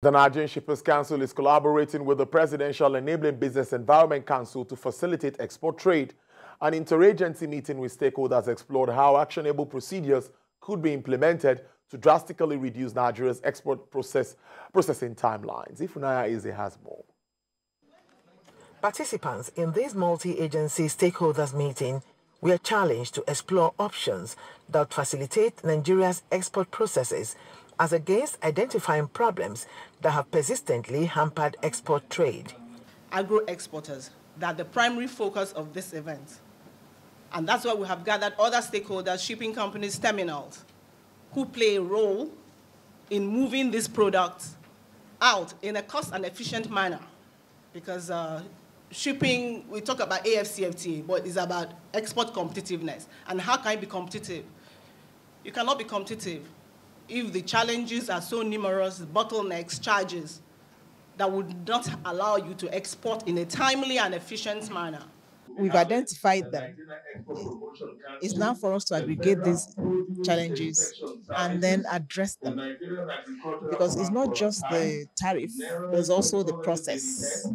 The Nigerian Shippers Council is collaborating with the Presidential Enabling Business Environment Council to facilitate export trade. An interagency meeting with stakeholders explored how actionable procedures could be implemented to drastically reduce Nigeria's export process processing timelines. Ifunanya Eze has more. Participants in this multi-agency stakeholders meeting were challenged to explore options that facilitate Nigeria's export processes as against identifying problems that have persistently hampered export trade. Agro exporters, that the primary focus of this event. And that's why we have gathered other stakeholders, shipping companies, terminals, who play a role in moving these products out in a cost and efficient manner. Because uh, shipping, we talk about AFCFTA, but it's about export competitiveness. And how can you be competitive? You cannot be competitive if the challenges are so numerous, bottlenecks, charges, that would not allow you to export in a timely and efficient manner. We've identified them. It's now for us to aggregate these challenges and then address them. Because it's not just the tariff, there's also the process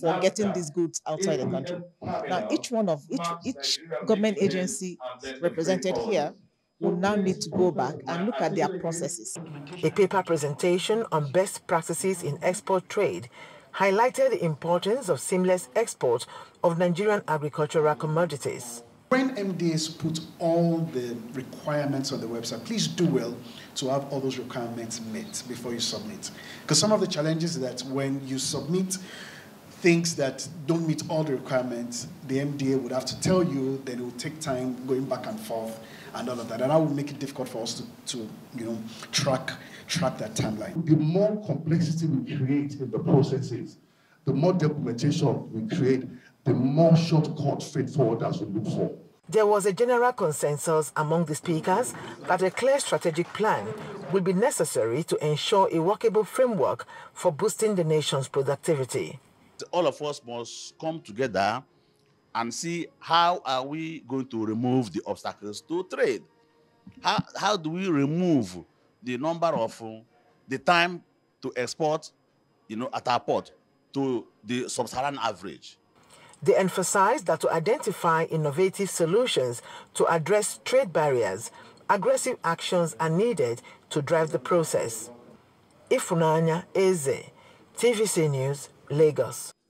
for getting these goods outside the country. Now, each one of each each government agency represented here will now need to go back and look at their processes. A paper presentation on best practices in export trade highlighted the importance of seamless export of Nigerian agricultural commodities. When MDAs put all the requirements on the website, please do well to have all those requirements met before you submit. Because some of the challenges that when you submit things that don't meet all the requirements, the MDA would have to tell you, then it will take time going back and forth and all of that. And that will make it difficult for us to, to you know, track, track that timeline. The more complexity we create in the processes, the more documentation we create, the more shortcut freight forwarders we look for. There was a general consensus among the speakers that a clear strategic plan will be necessary to ensure a workable framework for boosting the nation's productivity. All of us must come together and see how are we going to remove the obstacles to trade. How, how do we remove the number of uh, the time to export, you know, at our port to the sub-Saharan average? They emphasized that to identify innovative solutions to address trade barriers, aggressive actions are needed to drive the process. Ifunanya Eze, TVC News, Lagos.